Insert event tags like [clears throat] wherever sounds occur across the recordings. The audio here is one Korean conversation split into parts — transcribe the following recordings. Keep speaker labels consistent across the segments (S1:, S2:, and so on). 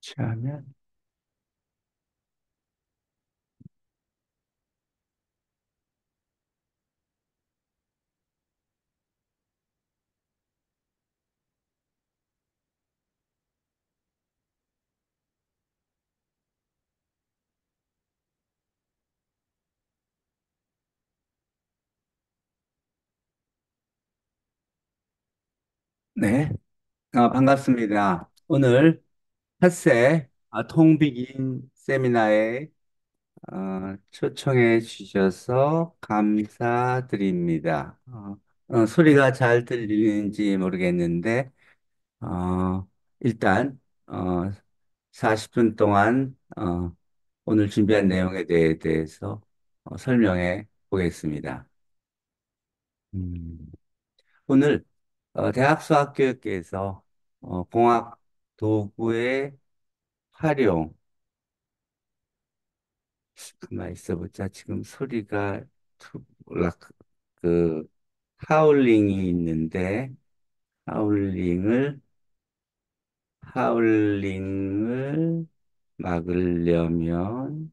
S1: 취하면, 네. 아, 반갑습니다. 오늘 핫세 아, 통비긴 세미나에 어, 초청해 주셔서 감사드립니다. 어, 어, 소리가 잘 들리는지 모르겠는데, 어, 일단, 어, 40분 동안, 어, 오늘 준비한 내용에 대해, 대해서 어, 설명해 보겠습니다. 음, 오늘, 어, 대학 수학교육에서 어, 공학 도구의 활용, 가만 있어 보자. 지금 소리가 투- 락, 그, 하울링이 있는데, 하울링을, 하울링을 막으려면,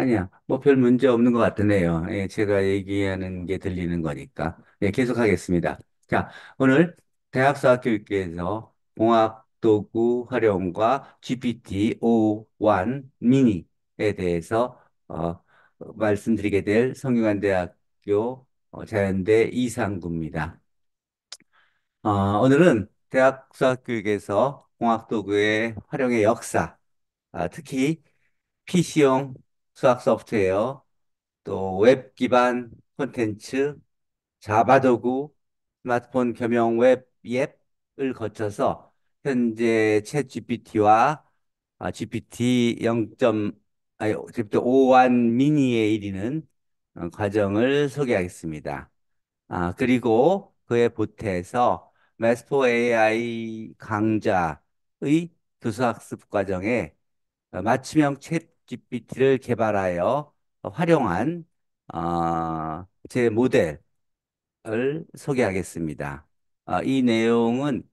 S1: 아니야, 뭐 별 문제 없는 것 같으네요. 예, 제가 얘기하는 게 들리는 거니까. 예, 계속하겠습니다. 자, 오늘 대학사교육계에서 공학도구 활용과 GPT-O1 미니에 대해서 어, 말씀드리게 될 성균관대학교 어, 자연대 이상구입니다. 어, 오늘은 대학수학교육에서 공학도구의 활용의 역사, 아, 특히 PC용 수학 소프트웨어, 또 웹 기반 콘텐츠, 자바 도구, 스마트폰 겸용 웹 앱을 거쳐서 현재 ChatGPT와 GPT 0. 아니, GPT o1 mini에 이르는 어, 과정을 소개하겠습니다. 아, 그리고 그에 보태서 Math for AI 강좌의 교수학습 과정에 어, 맞춤형 챗 GPT를 개발하여 활용한 어, 제 모델을 소개하겠습니다. 어, 이 내용은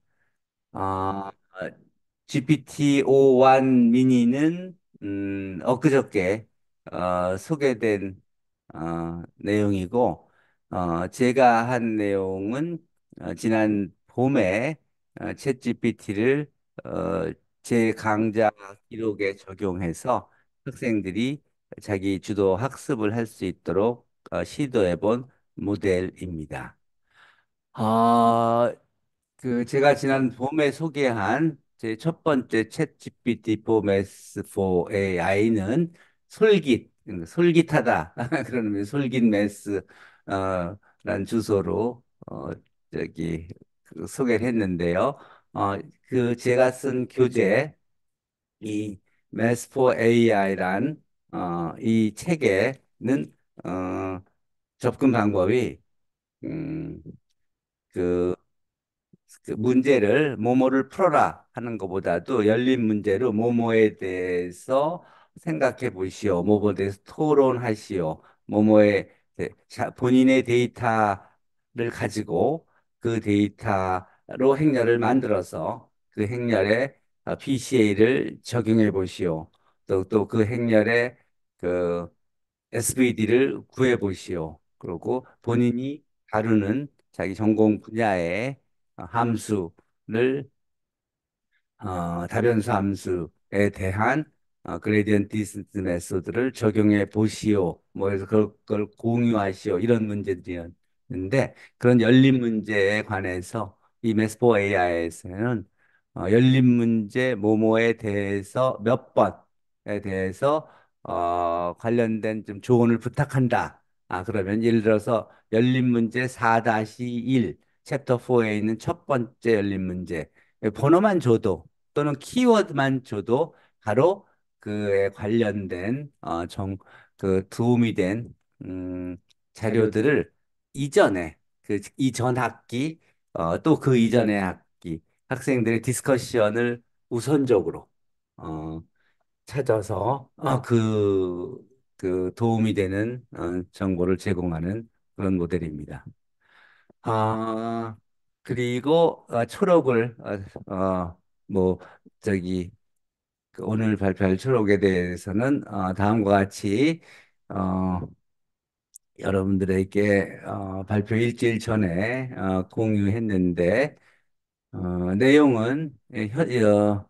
S1: 어, GPT-O1 미니는 음, 엊그저께 어, 소개된 어, 내용이고 어, 제가 한 내용은 어, 지난 봄에 어, 챗GPT를 어, 제 강좌 기록에 적용해서 학생들이 자기 주도 학습을 할 수 있도록 어, 시도해 본 모델입니다. 어, 그 제가 지난 봄에 소개한 제 첫 번째 챗 GPT for Math for AI는 솔깃, 솔깃하다. [laughs] 그러면 솔깃 매스 어, 란 주소로 어, 저기 그 소개를 했는데요. 어, 그 제가 쓴 교재 이 Math for AI란 어, 이 책에는 어, 접근 방법이 음, 그 그 문제를 뭐뭐를 풀어라 하는 것보다도 열린 문제로 뭐뭐에 대해서 생각해 보시오. 뭐뭐에 대해서 토론하시오. 대- 자, 본인의 데이터를 가지고 그 데이터로 행렬을 만들어서 그 행렬에 PCA를 적용해 보시오. 또 또 그 행렬에 그 SVD를 구해 보시오. 그리고 본인이 다루는 자기 전공 분야의 어, 함수를 어, 다변수 함수에 대한 어, gradient descent method를 적용해 보시오. 뭐 해서 그걸, 그걸 공유하시오. 이런 문제들이었는데 그런 열린 문제에 관해서 이 Math for AI에서는 어, 열린 문제 뭐뭐에 대해서 몇 번에 대해서 어, 관련된 좀 조언을 부탁한다. 아, 그러면 예를 들어서 열린 문제 4-1 챕터 4에 있는 첫 번째 열린 문제 번호만 줘도 또는 키워드만 줘도 바로 그에 관련된 어, 정, 그 도움이 된 음, 자료들을 이전에 그 이전 학기 어, 또 그 이전의 학기 학생들의 discussion을 우선적으로 어, 찾아서 어, 그 그 도움이 되는 어, 정보를 제공하는 그런 모델입니다. 아, 그리고 어, 초록을 어, 어, 뭐 저기 그 오늘 발표할 초록에 대해서는 어, 다음과 같이 어, 여러분들에게 어, 발표 일주일 전에 어, 공유했는데 어, 내용은 예, 현, 어,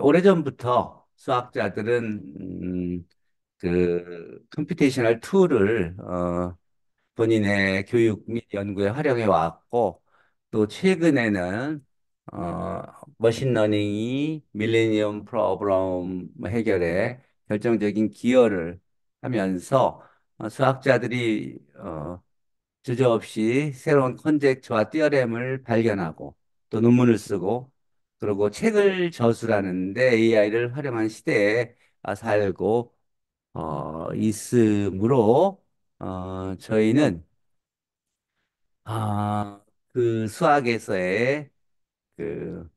S1: 오래전부터 수학자들은 음, 그 computational tool을 어, 본인의 교육 및 연구에 활용해 왔고 또 최근에는 어, machine learning이 Millennium Problem 해결에 결정적인 기여를 하면서 어, 수학자들이 어, 주저없이 새로운 conjecture와 theorem을 발견하고 또 논문을 쓰고 그리고 책을 저술하는데 AI를 활용한 시대에 아, 살고 어, 있으므로 어, 저희는 아, 그 수학에서의 그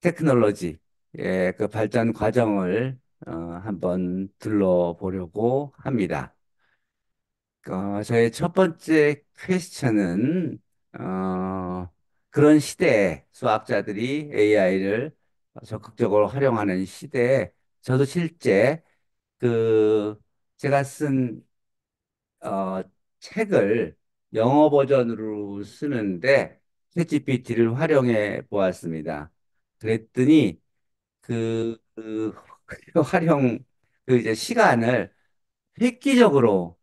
S1: 테크놀로지, 예, 그 발전 과정을 어, 한번 둘러보려고 합니다. 어, 저의 첫 번째 퀘스천은 어, 그런 시대에 수학자들이 AI를 적극적으로 활용하는 시대에 저도 실제 그 제가 쓴 어, 책을 영어 버전으로 쓰는데 챗GPT를 활용해 보았습니다. 그랬더니 그, 그 [laughs] 활용 그 이제 시간을 획기적으로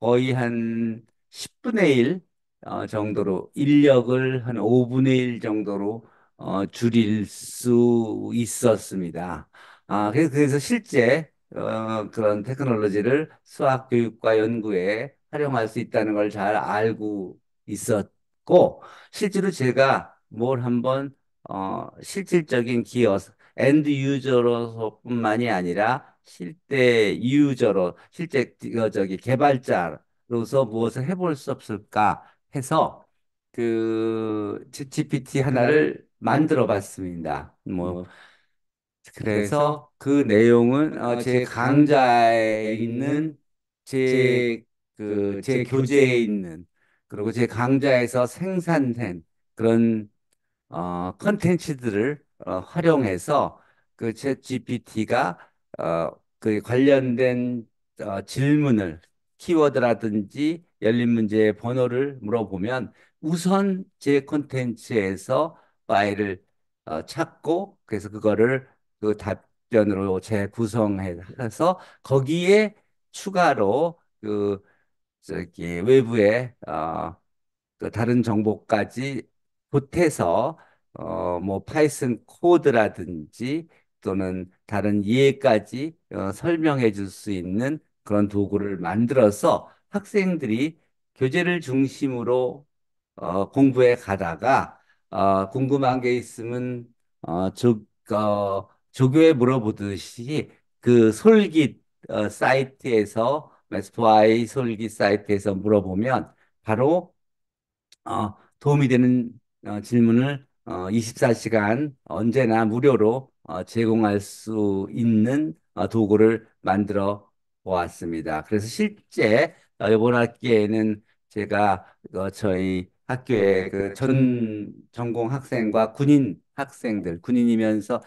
S1: 거의 한 10분의 1 어, 정도로 인력을 한 5분의 1 정도로 어, 줄일 수 있었습니다. 아, 그래서, 그래서 실제 어, 그런 테크놀로지를 수학 교육과 연구에 활용할 수 있다는 걸 잘 알고 있었고, 실제로 제가 뭘 한번 어, 실질적인 기업, end user로서뿐만이 아니라 실제 user로, 실제 그 저기 개발자로서 무엇을 해볼 수 없을까 해서 그 GPT 하나를 만들어 봤습니다. 뭐 그래서 그 내용은 어, 제 강좌에 있는 제 그 제 교재에 있는 그리고 제 강좌에서 생산된 그런 어, 컨텐츠들을 어, 활용해서 그 챗GPT가 어, 그 관련된 어, 질문을 키워드라든지 열린 문제의 번호를 물어보면 우선 제 콘텐츠에서 파일을 어, 찾고 그래서 그거를 그 답변으로 재구성해서 거기에 추가로 그 저기 외부에 어, 그 다른 정보까지 보태서 어 뭐 파이썬 코드라든지 또는 다른 이해까지 어, 설명해 줄 수 있는 그런 도구를 만들어서 학생들이 교재를 중심으로 어, 공부해 가다가 어, 궁금한 게 있으면 어, 조, 어, 조교에 물어보듯이 그 솔깃 어, 사이트에서 메스포아이 솔깃 사이트에서 물어보면 바로 어, 도움이 되는 어, 질문을 어, 24시간 언제나 무료로 어, 제공할 수 있는 어, 도구를 만들어 보았습니다. 그래서 실제 어, 이번 학기에는 제가 어, 저희 학교의 그전 전공 학생과 군인 학생들, 군인이면서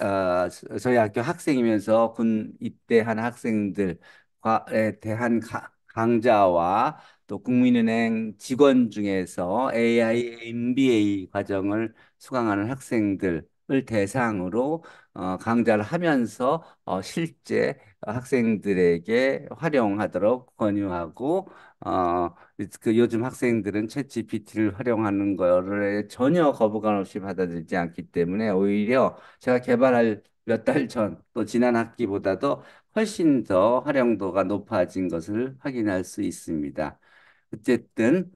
S1: 어, 저희 학교 학생이면서 군 입대한 학생들에 대한 가- 강좌와 또 국민은행 직원 중에서 AI MBA 과정을 수강하는 학생들 을 대상으로 어, 강좌를 하면서 어, 실제 학생들에게 활용하도록 권유하고 어, 그 요즘 학생들은 챗GPT를 활용하는 거를 전혀 거부감 없이 받아들이지 않기 때문에 오히려 제가 개발할 몇 달 전, 또 지난 학기보다도 훨씬 더 활용도가 높아진 것을 확인할 수 있습니다. 어쨌든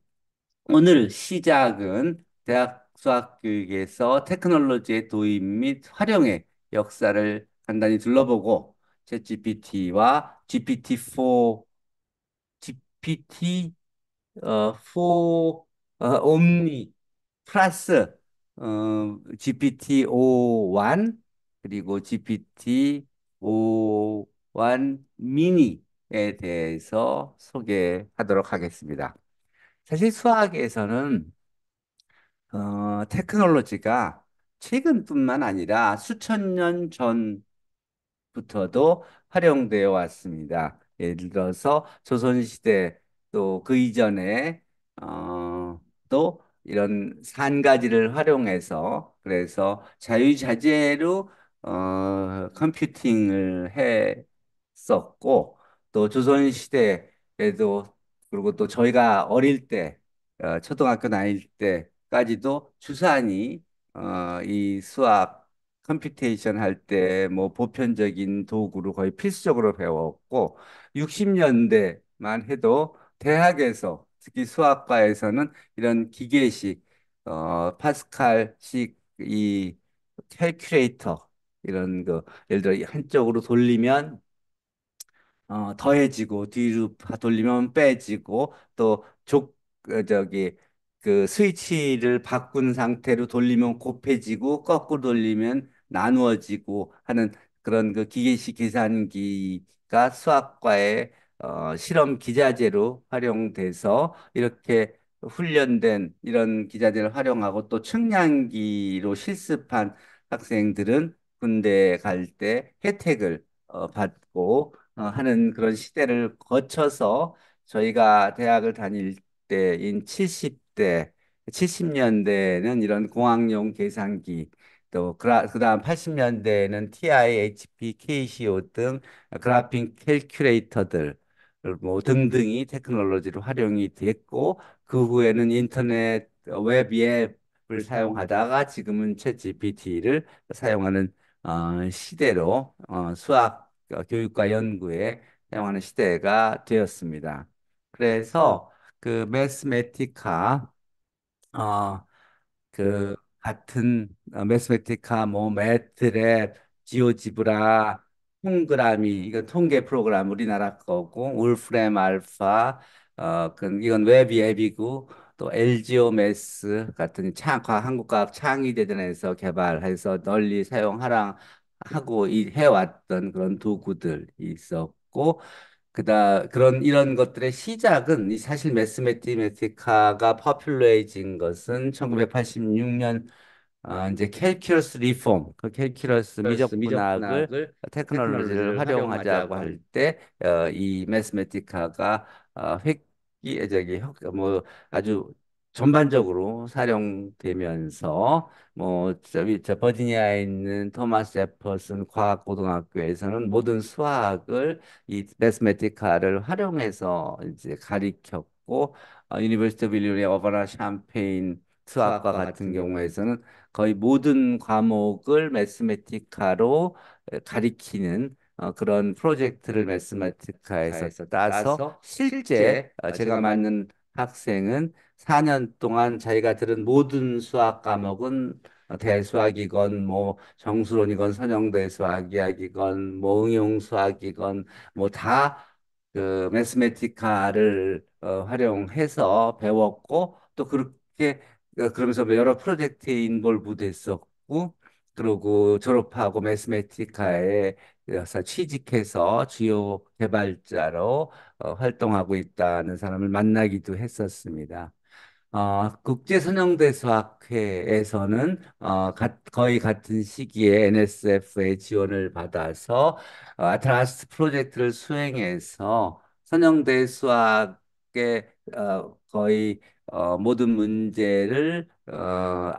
S1: 오늘 시작은 대학 수학 교육에서 테크놀로지의 도입 및 활용의 역사를 간단히 둘러보고 챗GPT와 GPT-4, GPT 어, 4 어, 옴니 플러스 어, GPT-5.1 그리고 GPT-5.1 미니 대해서 소개하도록 하겠습니다. 사실 수학에서는 어, 테크놀로지가 최근뿐만 아니라 수천 년 전부터도 활용되어 왔습니다. 예를 들어서 조선시대 또 그 이전에 어, 또 이런 산가지를 활용해서 그래서 자유자재로 어, 컴퓨팅을 했었고 또 조선시대에도 그리고 또 저희가 어릴 때 어, 초등학교 다닐 때 까지도 주산이 어, 이 수학 computation 할 때 뭐 보편적인 도구로 거의 필수적으로 배웠고 60년대만 해도 대학에서 특히 수학과에서는 이런 기계식 어, 파스칼식 이 캘큘레이터 이런 거 예를 들어 한쪽으로 돌리면 어, 더해지고 뒤로 돌리면 빼지고 또 족, 어, 저기 그 스위치를 바꾼 상태로 돌리면 곱해지고 거꾸로 돌리면 나누어지고 하는 그런 그 기계식 계산기가 수학과의 어, 실험 기자재로 활용돼서 이렇게 훈련된 이런 기자재를 활용하고 또 측량기로 실습한 학생들은 군대 갈 때 혜택을 어, 받고 어, 하는 그런 시대를 거쳐서 저희가 대학을 다닐 때인 70 대, 70년대는 이런 공학용 계산기, 또 그라, 그다음 80년대에는 TI, HP, KCO 등 그래픽 캘큘레이터들 뭐 등등이 테크놀로지로 활용이 됐고 그 후에는 인터넷 웹 앱을 사용하다가 지금은 ChatGPT를 사용하는 어, 시대로 어, 수학 어, 교육과 연구에 사용하는 시대가 되었습니다. 그래서 그 Mathematica 어, 그 같은 어, Mathematica 뭐 MATLAB 지오지브라 동그라미 이건 통계 프로그램 우리나라 거고 울프렘 알파 어, 그 이건 웹이 앱이고 또 LGO메스 같은 창, 과 한국과학 창의대전에서 개발해서 널리 사용하라 하고 이 해왔던 그런 도구들이 있었고 그다 그런 이런 것들의 시작은 이 사실 매스매티메티카가 퍼퓰러해진 것은 1986년 아, 이제 캘큘러스 리폼, 그 캘큘러스 미적 분학을
S2: 미적분학을
S1: 테크놀로지를 활용하자고
S2: 활용하자고 할할
S1: 때, 어, 이 매스매티카가 어, 획기, 저기, 혁- 뭐, 아주 전반적으로 사용되면서, 뭐, 저기, 저 버지니아에 있는 토마스 제퍼슨 과학 고등학교에서는 모든 수학을 이 매스매티카를 활용해서 이제 가리켰고, 어, University of Illinois Urbana-Champaign 수학과 같은
S2: 같은 경우에
S1: 경우에서는 거의 모든 과목을 Mathematica로 가리키는 어, 그런 프로젝트를 Mathematica에서
S2: 가에서
S1: 따서 실제 어,
S2: 어,
S1: 제가 맡는 학생은 4년 동안 자기가 들은 모든 수학 과목은 어, 대수학이건 뭐 정수론이건 선형대 수학이야기건 뭐 응용 수학이건 뭐다그 매스매티카를 어, 활용해서 배웠고 또 그렇게 어, 그러면서 뭐 여러 프로젝트에 인볼브 됐었고, 그러고 졸업하고 매스메티카에 서 취직해서 주요 개발자로 어, 활동하고 있다는 사람을 만나기도 했었습니다. 어, 국제선형대수학회에서는 어, 가- 거의 같은 시기에 NSF의 지원을 받아서 어, ATLAST 프로젝트를 수행해서 선형대수학의 어, 거의 어, 모든 문제를 어,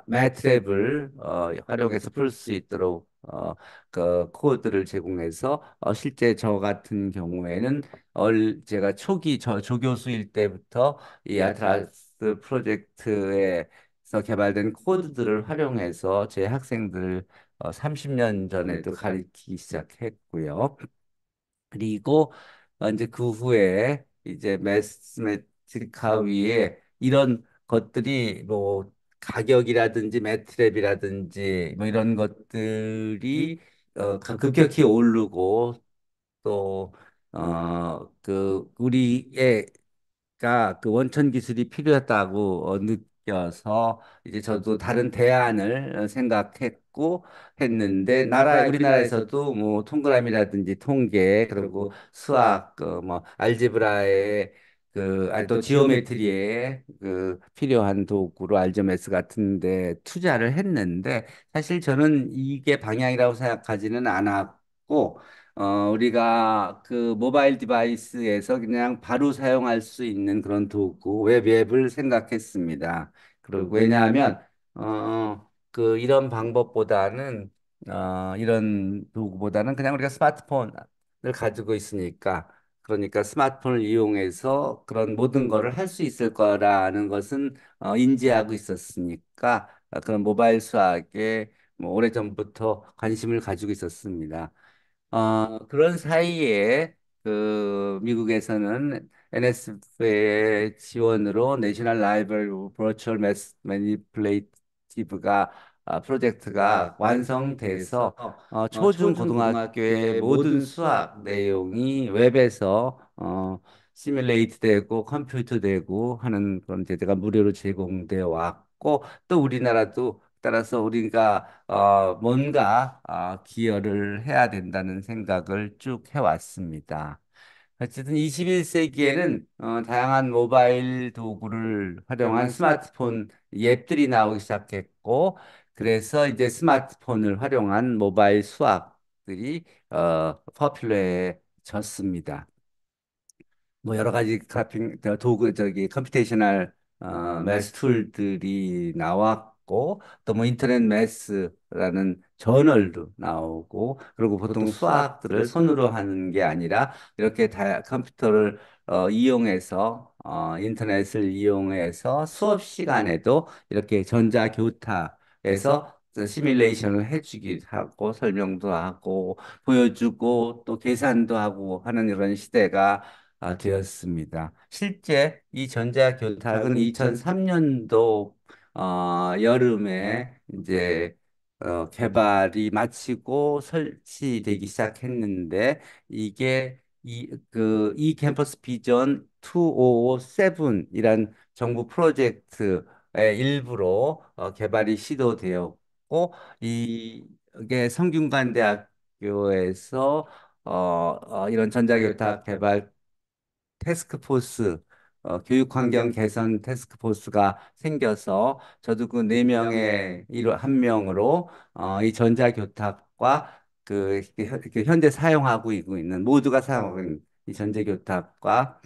S1: MATLAB을 어, 활용해서 풀 수 있도록 어, 그 코드를 제공해서 어, 실제 저 같은 경우에는 얼, 제가 초기 저 조교수일 때부터
S2: 이이
S1: ATLAST ATLAST 프로젝트에서 개발된 코드들을 활용해서 제 학생들을 어, 30년 전에도 가르치기 시작했고요. 그리고 어, 이제 그 후에 이제 매스매티카 위에 이런 것들이 뭐 가격이라든지 매트랩이라든지 뭐 이런 것들이
S2: 이
S1: 어, 가- 급격히 오르고 또 어, 그 우리의 가 그 원천 기술이 필요하다고 어, 바뀌어서 이제 저도 다른 대안을 어, 생각했고 했는데 나라 우리나라에서도 뭐 동그라미라든지 통계 그리고 수학 그뭐 algebra의 그, 아니, 또 geometry에 그 필요한 도구로 알지오매스 같은데 투자를 했는데 사실 저는 이게 방향이라고 생각하지는 않았고 어, 우리가 그 mobile device에서 그냥 바로 사용할 수 있는 그런 도구, 웹 앱을 생각했습니다. 그리고 왜냐하면, 어, 그 이런 방법보다는, 어, 이런 도구보다는 그냥 우리가 스마트폰을 가지고 있으니까, 그러니까 스마트폰을 이용해서 그런 모든 거를 할 수 있을 거라는 것은 어, 인지하고 있었으니까, 어, 그런 모바일 수학에 뭐 오래전부터 관심을 가지고 있었습니다. 어, 그런 사이에 그 미국에서는 NSF의 지원으로 내셔널 라이벌 버추얼 매니플레이티브가 아, 프로젝트가 완성돼서 어, 초중 고등학교의 모든 수학 내용이 웹에서 어, 시뮬레이트 되고 컴퓨터 되고 하는 그런 제도가 무료로 제공되어 왔고 또 우리나라도 따라서 우리가 어, 뭔가 어, 기여를 해야 된다는 생각을 쭉 해왔습니다. 어쨌든 21세기에는 어, 다양한 모바일 도구를 활용한 스마트폰 앱들이 나오기 시작했고, 그래서 이제 스마트폰을 활용한 모바일 수학들이 어, popular해졌습니다. 뭐 여러 가지 그래픽 저 도구 저기 computational 어, math tool들이 나왔고 또 뭐 Internet Math라는 저널도 나오고 그리고 보통 수학들을 손으로 하는 게 아니라 이렇게 다 컴퓨터를 어, 이용해서 어, 인터넷을 이용해서 수업 시간에도 이렇게 전자 교탁에서 시뮬레이션을 해주기도 하고 설명도 하고 보여주고 또 계산도 하고 하는 이런 시대가 아, 되었습니다. 실제 이 전자교탁은 2003년도 어, 여름에 이제 어, 개발이 마치고 설치되기 시작했는데 이게 이, 그, 이 캠퍼스 비전 2057이란 정부 프로젝트의 일부로 어, 개발이 시도되었고 이, 이게 성균관대학교에서 어, 어, 이런 전자교탁 개발 테스크포스, 어, 교육 환경 개선 테스크포스가 생겨서 저도 그 네 명의 일한 명으로 어, 이 전자 교탁과 그, 현- 그 현재 사용하고 있는 모두가 사용하고 있는 이 전자 교탁과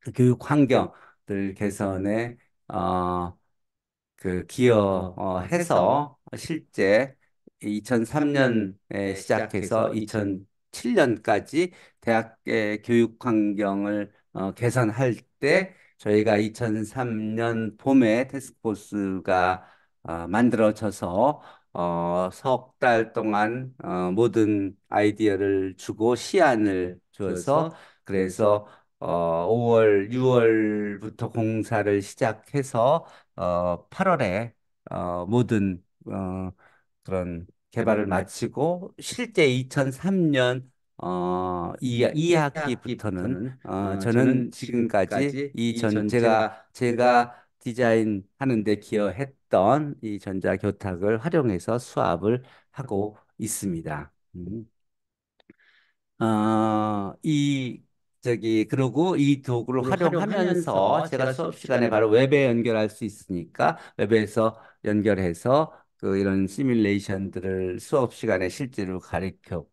S1: 그 교육 환경들 개선에 어, 그 기여해서 실제 2003년에 시작해서 2007년까지 대학의 교육 환경을 어, 개선할 때 저희가 2003년 봄에 테스크포스가 어, 만들어져서 어, 석 달 동안 어, 모든 아이디어를 주고 시안을 줘서 그래서 어, 5월, 6월부터 공사를 시작해서 어, 8월에 어, 모든 어, 그런 개발을 마치고 실제 2003년 어, 이, 이 학기부터는 어, 저는 지금까지 이전 제가 제가 디자인 하는 데 기여했던 이 전자교탁을 활용해서 수업을 하고 있습니다. 음. 어, 이, 저기, 그리고 이 도구를 활용하면서 제가 수업 시간에 바로 웹에 연결할 수 있으니까 웹에서 연결해서 그 이런 시뮬레이션들을 수업 시간에 실제로 가르쳤고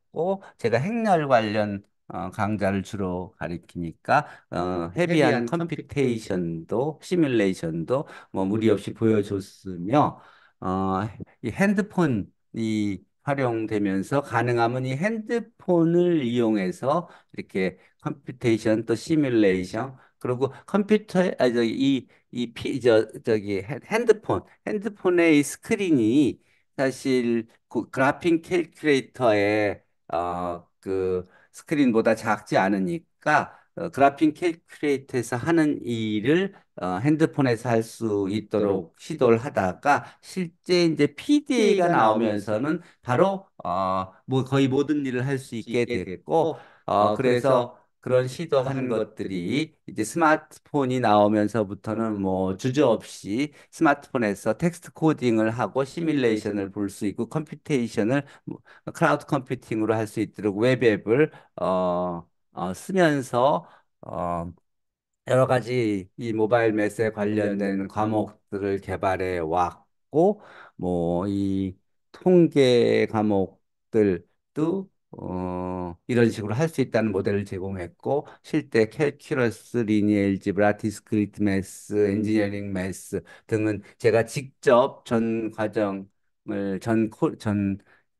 S1: 제가 행렬 관련 어, 강좌를 주로 가리키니까 어, heavy한 computation도 시뮬레이션도 뭐 무리 없이 보여줬으며 어, 이 핸드폰이 활용되면서 가능하면 이 핸드폰을 이용해서 이렇게 computation 또 시뮬레이션 그리고 컴퓨터에 아 저기 이 이 피 저 저기 핸- 핸드폰 핸드폰의 이 스크린이 사실 그 graphic calculator의 어 그 스크린보다 작지 않으니까 어, graphic calculator에서 하는 일을 어, 핸드폰에서 할 수 있도록 시도를 하다가 실제 이제 PDA가 나오면서는 바로 어, 뭐 거의 모든 일을 할 수 있게 됐고 어, 그래서 그런 시도한 것들이 이제 스마트폰이 나오면서부터는 뭐 주저 없이 스마트폰에서 텍스트 코딩을 하고 시뮬레이션을 볼 수 있고 computation을 뭐 클라우드 컴퓨팅으로 할 수 있도록 웹 앱을 어, 어, 쓰면서 어, 여러 가지 이 mobile math에 관련된 과목들을 개발해 왔고, 뭐, 이 통계 과목들도, 어, 이런 식으로 할 수 있다는 모델을 제공했고, 실제 calculus, linear algebra, discrete math, engineering math 등은 제가 직접 전 과정을, 전, 코, 전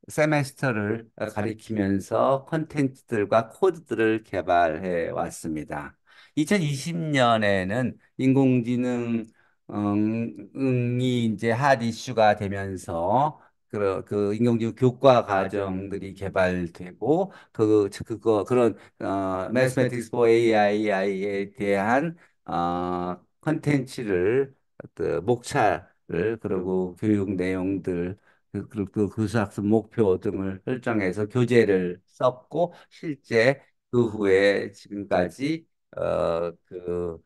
S1: semester를 가리키면서 컨텐츠들과 코드들을 개발해 왔습니다. 2020년에는 인공지능 음, 이 이제 핫 이슈가 되면서 그, 그 인공지능 교과 과정들이 개발되고 그 그거 그런 어 Mathematics for AI에 대한 어 컨텐츠를 그 목차를 그리고 교육 내용들 그, 그리고 그 교수학습 목표 등을 설정해서 교재를 썼고 실제 그 후에 지금까지 어, 그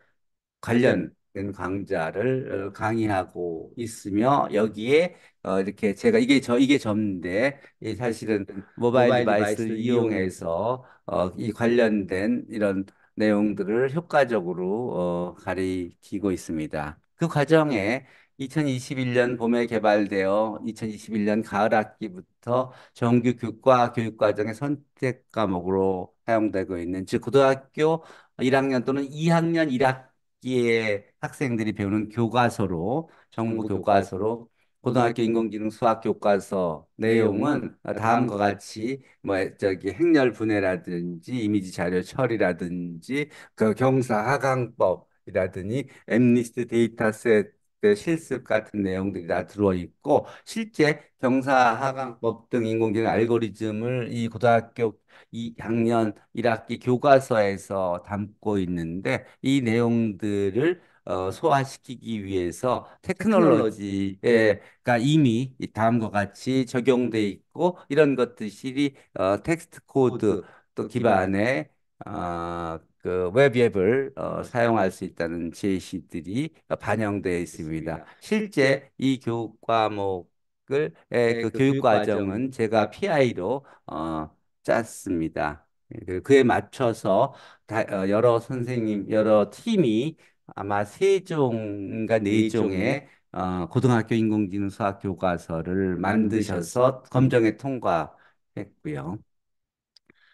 S1: 관련된 강좌를 어, 강의하고 있으며 여기에 어, 이렇게 제가 이게 저 이게 접인데 이 사실은 mobile mobile device를
S2: device를 이용해
S1: 이용해서 어, 이 관련된 이런 내용들을 효과적으로 어, 가리키고 있습니다. 그 과정에 2021년 봄에 개발되어 2021년 가을 학기부터 정규 교과 교육 과정의 선택 과목으로 사용되고 있는 즉 고등학교 1학년 또는 2학년 1학기의 학생들이 배우는 교과서로 정부
S2: 정부 교과서,
S1: 교과서로 고등학교 인공지능 수학 교과서
S2: 내용은
S1: 내용은 다음과
S2: 다음과
S1: 같이 뭐 저기 행렬 분해라든지 이미지 자료 처리라든지 그 경사 하강법이라든지 MNIST dataset 실습 같은 내용들이 다 들어 있고 실제 경사 하강법 등 인공지능 알고리즘을 이 고등학교 2학년 1학기 교과서에서 담고 있는데 이 내용들을 어, 소화시키기 위해서
S2: 테크놀로지
S1: 테크놀로지가 이미 이 다음과 같이 적용돼 있고 이런 것들이 어, 텍스트 코드 또 기반의 어, 그 웹앱을 어, 사용할 수 있다는 제시들이 반영되어 있습니다.
S2: 실제
S1: 실제 이 교육 과목을
S2: 의그그
S1: 교육
S2: 과정은
S1: 제가 PI로 어, 짰습니다. 그- 그에 맞춰서 다, 어, 여러 선생님, 여러 팀이 아마 세 종인가 네
S2: 일종의
S1: 종의 어, 고등학교 인공지능 수학 교과서를 만드셔서 검정에 통과했고요.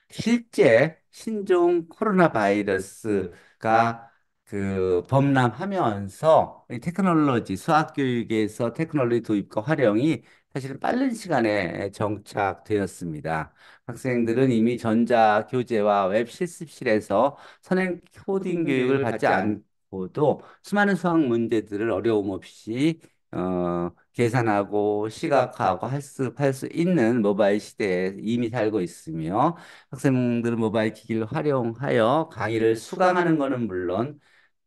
S1: 실제 신종 코로나 바이러스가 그 범람하면서 이 테크놀로지, 수학 교육에서 테크놀로지 도입과 활용이 사실은 빠른 시간에 정착되었습니다. 학생들은 이미 전자 교재와 웹 실습실에서 선행 코딩 교육을 받지 않고도 수많은 수학 문제들을 어려움 없이 어, 계산하고 시각화하고 할 수, 할 수 있는 모바일 시대에 이미 살고 있으며 학생들은 모바일 기기를 활용하여 강의를 수강하는 것은 물론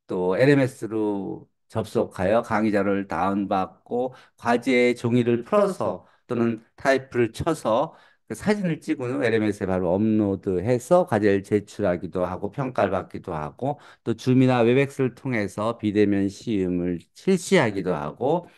S1: 또 LMS로 접속하여 강의 자료를 다운받고 과제 종이를 풀어서 또는 타이프를 쳐서 그 사진을 찍은 후 LMS에 바로 업로드해서 과제를 제출하기도 하고 평가를 받기도 하고 또 줌이나 웨백스를 통해서 비대면 시음을 실시하기도 하고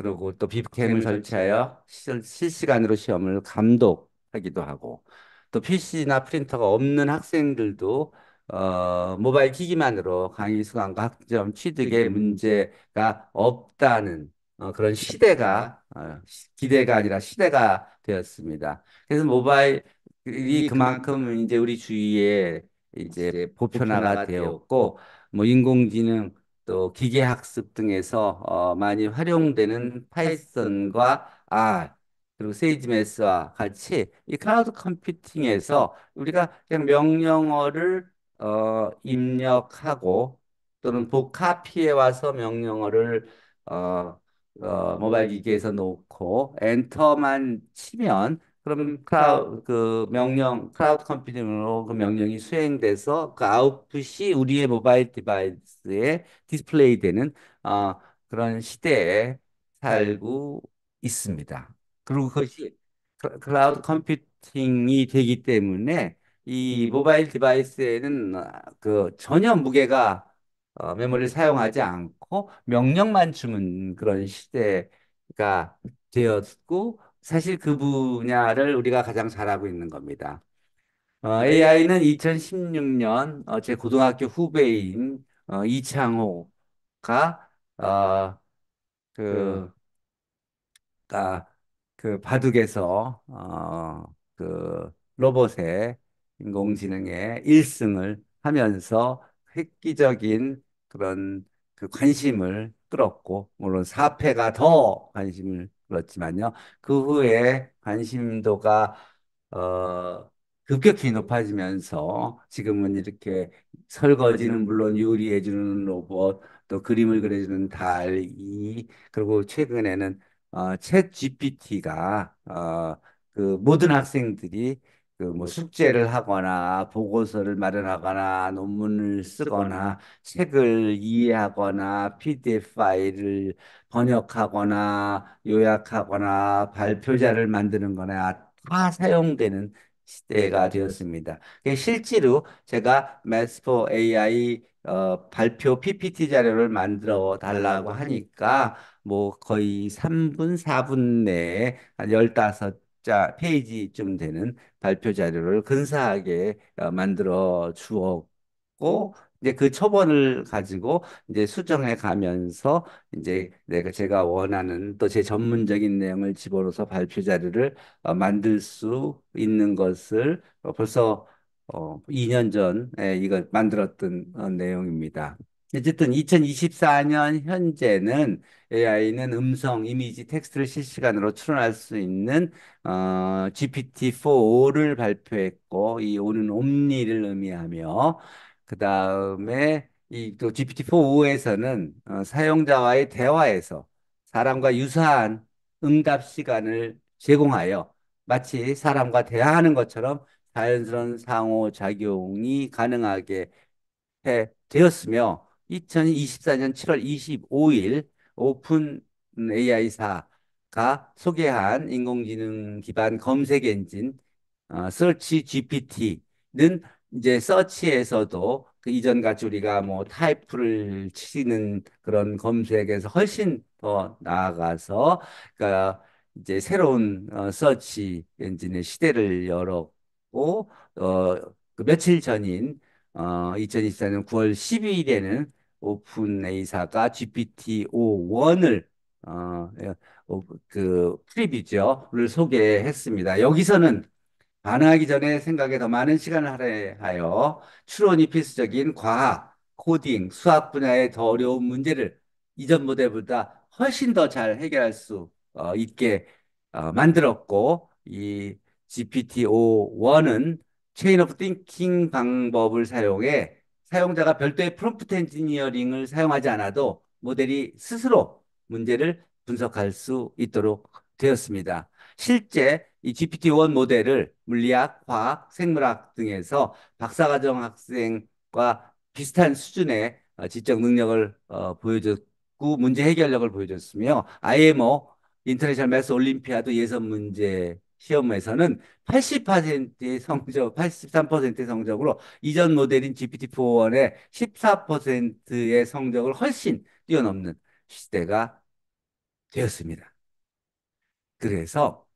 S1: 그리고 또 비캠을
S2: 캠을 설치하여
S1: 실- 실시간으로 시험을 감독하기도 하고 또 PC나 프린터가 없는 학생들도 어, 모바일 기기만으로 강의 수강과 학점 취득에 문제가 없다는 어, 그런 시대가 어, 시- 기대가 아니라 시대가 되었습니다. 그래서 모바일이
S2: 이 그만큼
S1: 이제 우리 주위에 이제 보편화가 되었고 뭐 인공지능 또 기계학습 등에서 어, 많이 활용되는 파이썬과 R 그리고 세이지매스와 같이 이 cloud computing에서 우리가 그냥 명령어를 어, 입력하고 또는 복- copy해 와서 명령어를 어, 어, 모바일 기기에서 놓고 엔터만 치면 그럼 클라우 그 명령 cloud computing으로 그 명령이 수행돼서 그 아웃풋이 우리의 모바일 device에 디스플레이되는 어, 그런 시대에 살고 있습니다. 그리고 그것이 클- cloud computing이 되기 때문에 이 모바일 디바이스에는 어, 그 전혀 무게가 어, 메모리를 사용하지 않고 명령만 주는 그런 시대가 되었고 사실 그 분야를 우리가 가장 잘하고 있는 겁니다. AI는 2016년 제 고등학교 후배인 어, 이창호가 어, 그 아, 그 바둑에서 어, 그 로봇의 인공지능의 1승을 하면서 획기적인 그런 그 관심을 끌었고 물론 사패가 더 관심을 끌었지만요. 그 후에 관심도가 어, 급격히 높아지면서 지금은 이렇게 설거지는 물론 요리해주는 로봇, 또 그림을 그려주는 달이, 그리고 최근에는 어, 챗 GPT가 어, 그 모든 학생들이 그 뭐 숙제를 하거나 보고서를 마련하거나 논문을 쓰거나 책을 이해하거나 PDF 파일을 번역하거나 요약하거나 발표자를 만드는 거나 다 사용되는 시대가 되었습니다. 실제로 제가 Math for AI 어, 발표 PPT 자료를 만들어 달라고 하니까 뭐 거의 3분, 4분 내에 한 15 자 페이지쯤 되는 발표 자료를 근사하게 어, 만들어 주었고 이제 그 초본을 가지고 이제 수정해 가면서 이제 내가 제가 원하는 또 제 전문적인 내용을 집어넣어서 발표 자료를 어, 만들 수 있는 것을 어, 벌써 어, 2년 전에 이거 만들었던 어, 내용입니다. 어쨌든 2024년 현재는 AI는 음성, 이미지, 텍스트를 실시간으로 추론할 수 있는 어, GPT-4를 발표했고, 이 오는 옴니를 의미하며, 그 다음에 이 또 GPT-4에서는 어, 사용자와의 대화에서 사람과 유사한 응답 시간을 제공하여 마치 사람과 대화하는 것처럼 자연스러운 상호작용이 가능하게 해 되었으며 2024년 7월 25일 OpenAI사가 소개한 인공지능 기반 검색 엔진 어, SearchGPT는 이제 search에서도 그 이전 같이 우리가 뭐 타이프를 치는 그런 검색에서 훨씬 더 나아가서 그러니까 이제 새로운 어, 서치 엔진의 시대를 열었고 어, 그 며칠 전인 어, 2024년 9월 12일에는 OpenAI사가 GPT-o1을 어, 예, 어, 그 preview를 소개했습니다. 여기서는 반응하기 전에 생각에 더 많은 시간을 할애하여 추론이 필수적인 과학, 코딩, 수학 분야의 더 어려운 문제를 이전 모델보다 훨씬 더 잘 해결할 수 어, 있게 어, 만들었고 이 GPT-o1은 chain of thinking 방법을 사용해 사용자가 별도의 prompt engineering을 사용하지 않아도 모델이 스스로 문제를 분석할 수 있도록 되었습니다. 실제 이 GPT-o1 모델을 물리학, 과학, 생물학 등에서 박사과정 학생과 비슷한 수준의 어, 지적 능력을 어, 보여줬고 문제 해결력을 보여줬으며 IMO International Math Olympiad 예선 문제 시험에서는 80%의 성적, 83%의 성적으로 이전 모델인 GPT-4의 14%의 성적을 훨씬 뛰어넘는 시대가 되었습니다. 그래서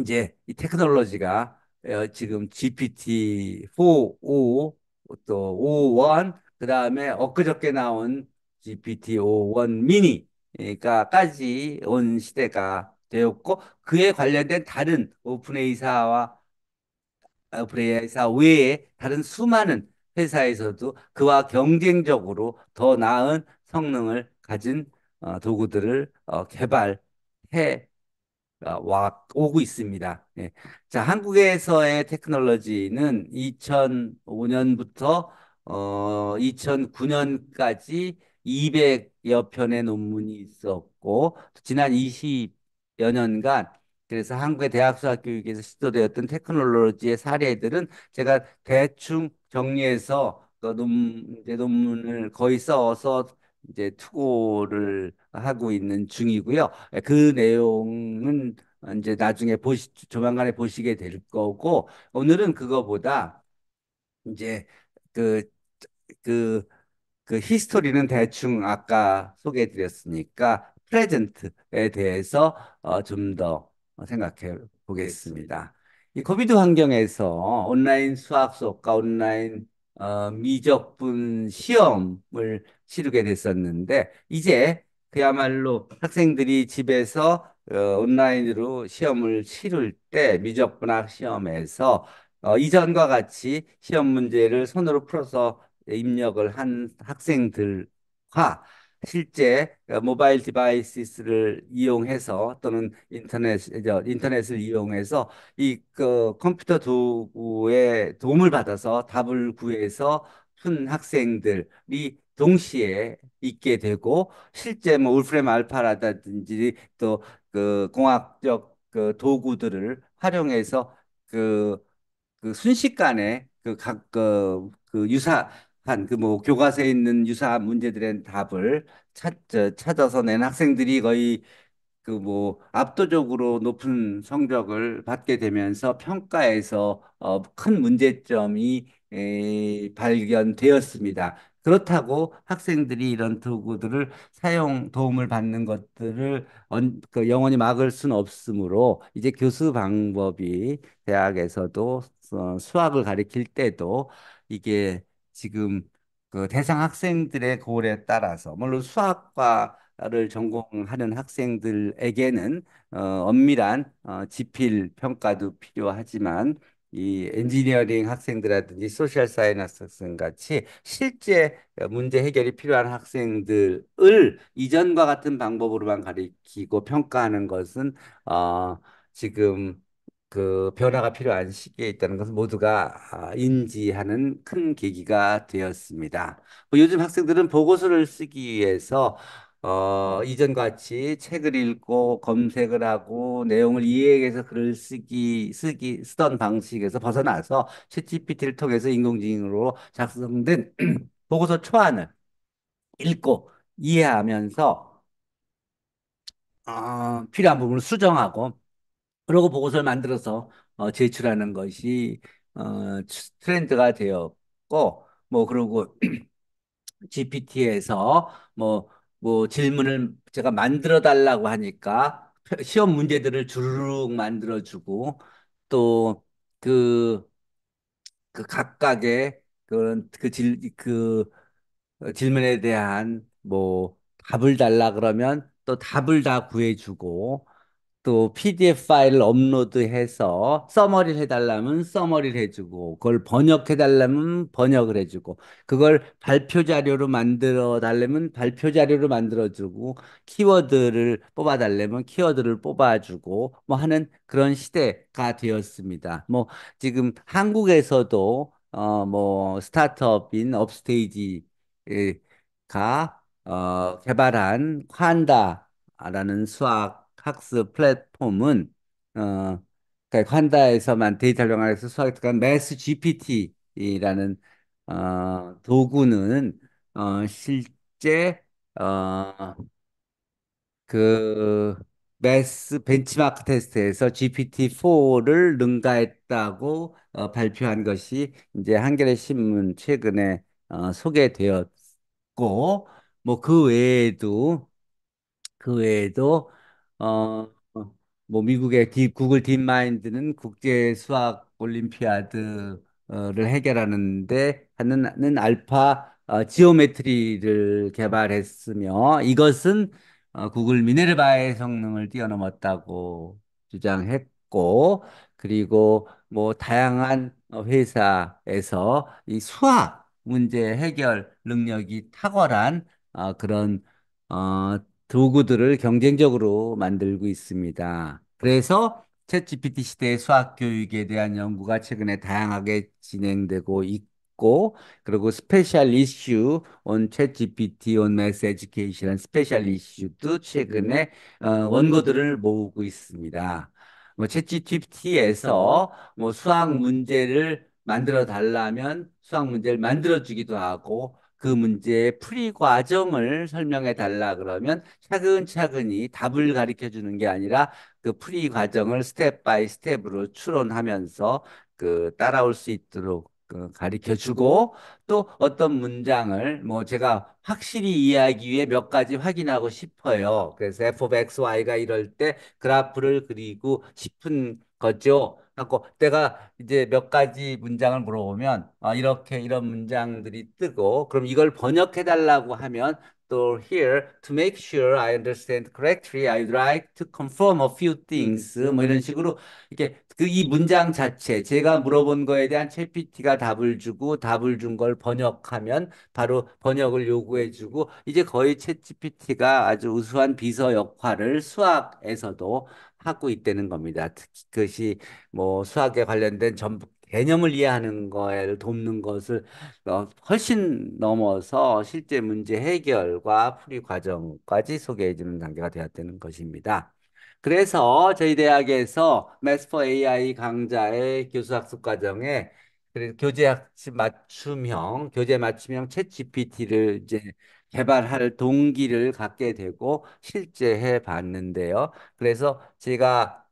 S1: 이제 이 테크놀로지가 어, 지금 GPT-4, o, 또 o1, 그 다음에 엊그저께 나온 GPT-o1 mini가까지 온 시대가 되었고 그에 관련된 다른 OpenAI사와 OpenAI사 외에 다른 수많은 회사에서도 그와 경쟁적으로 더 나은 성능을 가진 어, 도구들을 어, 개발해 어, 와 오고 있습니다. 예. 자, 한국에서의 테크놀로지는 2005년부터 어, 2009년까지 200여 편의 논문이 있었고 지난 20 여 년간 그래서 한국의 대학 수학 교육에서 시도되었던 테크놀로지의 사례들은 제가 대충 정리해서 그 논, 제 논문을 거의 써서 이제 투고를 하고 있는 중이고요. 그 내용은 이제 나중에 보시, 조만간에 보시게 될 거고, 오늘은 그거보다 이제 그, 그, 그 히스토리는 대충 아까 소개해 드렸으니까 프레젠트에 대해서 어, 좀 더 생각해 보겠습니다. 이 코비드 환경에서 온라인 수학 수업과 온라인 어, 미적분 시험을 치르게 됐었는데 이제 그야말로 학생들이 집에서 어, 온라인으로 시험을 치를 때 미적분학 시험에서 어, 이전과 같이 시험 문제를 손으로 풀어서 입력을 한 학생들과 실제 어, 모바일 디바이스를 이용해서 또는 인터넷, 저, 인터넷을 이용해서 이 그, 컴퓨터 도구의 도움을 받아서 답을 구해서 푼 학생들이 동시에 있게 되고 실제 뭐 울프렘 알파라든지 또 그 공학적 그 도구들을 활용해서 그 그 순식간에 그 각 그 그 유사한 그 뭐 교과서에 있는 유사한 문제들의 답을 찾, 저, 찾아서 낸 학생들이 거의 그 뭐 압도적으로 높은 성적을 받게 되면서 평가에서 어, 큰 문제점이 에, 발견되었습니다. 그렇다고 학생들이 이런 도구들을 사용 도움을 받는 것들을 언, 그 영원히 막을 수는 없으므로 이제 교수 방법이 대학에서도 어, 수학을 가리킬 때도 이게 지금 그 대상 학생들의 goal에 따라서 물론 수학과를 전공하는 학생들에게는 어, 엄밀한 어, 지필 평가도 필요하지만 이 엔지니어링 학생들이라든지 social science 학생 같이 실제 문제 해결이 필요한 학생들을 이전과 같은 방법으로만 가리키고 평가하는 것은 어, 지금 그 변화가 필요한 시기에 있다는 것을 모두가 아, 인지하는 큰 계기가 되었습니다. 뭐 요즘 학생들은 보고서를 쓰기 위해서 어, 이전과 같이 책을 읽고 검색을 하고 내용을 이해해서 글을 쓰기, 쓰기, 쓰던 방식에서 벗어나서 챗GPT를 통해서 인공지능으로 작성된 [clears throat] 보고서 초안을 읽고 이해하면서 어, 필요한 부분을 수정하고 그러고 보고서를 만들어서 어, 제출하는 것이 어, 트렌드가 되었고 뭐 그리고 GPT에서 [clears throat] 뭐 뭐 질문을 제가 만들어 달라고 하니까 시험 문제들을 주르륵 만들어 주고 또그 그 각각의 그런 그 질, 그 어, 질문에 대한 뭐 답을 달라 그러면 또 답을 다 구해주고 또 PDF 파일을 업로드해서 서머리를 해달라면 서머리를 해주고 그걸 번역해달라면 번역을 해주고 그걸 발표 자료로 만들어 달라면 발표 자료로 만들어주고 키워드를 뽑아달라면 키워드를 뽑아주고 뭐 하는 그런 시대가 되었습니다. 뭐 지금 한국에서도 어 뭐 스타트업인 업스테이지가 어 개발한 콴다라는 수학 학습 플랫폼은 어 그러니까 환다에서만 데이터를 활용해서 수학에 매스 GPT라는 어 도구는 어 실제 어 그 math benchmark test에서 GPT-4를 능가했다고 어, 발표한 것이 이제 한겨레 신문 최근에 어, 소개되었고 뭐 그 외에도 그 외에도 어 뭐 미국의 딥, Google DeepMind는 국제 수학 올림피아드를 해결하는데 하는 알파 어, Geometry를 개발했으며 이것은 어, Google Minerva의 성능을 뛰어넘었다고 주장했고 그리고 뭐 다양한 어, 회사에서 이 수학 문제 해결 능력이 탁월한 어, 그런 어, 도구들을 경쟁적으로 만들고 있습니다. 그래서 ChatGPT 시대의 수학 교육에 대한 연구가 최근에 다양하게 진행되고 있고, 그리고 special issue on ChatGPT on math education special issue도 최근에 어, 원고들을 모으고 있습니다. 뭐 ChatGPT에서 뭐 수학 문제를 만들어 달라면 수학 문제를 만들어 주기도 하고 그 문제의 풀이 과정을 설명해 달라 그러면 차근차근히 답을 가르쳐 주는 게 아니라 그 풀이 과정을 step by step으로 추론하면서 그 따라올 수 있도록 가르쳐 주고 또 어떤 문장을 뭐 제가 확실히 이해하기 위해 몇 가지 확인하고 싶어요. 그래서 f of x, y가 이럴 때 그래프를 그리고 싶은 거죠. 하고 내가 이제 몇 가지 문장을 물어보면 아, 이렇게 이런 문장들이 뜨고 그럼 이걸 번역해 달라고 하면 또 here to make sure I understand correctly, I'd like to confirm a few things. 뭐 이런 식으로 이게 그 이 문장 자체 제가 물어본 거에 대한 챗GPT가 답을 주고 답을 준 걸 번역하면 바로 번역을 요구해 주고 이제 거의 챗GPT가 아주 우수한 비서 역할을 수학에서도 하고 있다는 겁니다. 그것이 뭐 수학에 관련된 전부 개념을 이해하는 거에 돕는 것을 어, 훨씬 넘어서 실제 문제 해결과 풀이 과정까지 소개해 주는 단계가 되었다는 것입니다. 그래서 저희 대학에서 for AI 강좌의 교수학습 과정에 교재 학습 맞춤형, 교재 맞춤형 챗 GPT를 이제 개발할 동기를 갖게 되고 실제 해 봤는데요. 그래서 제가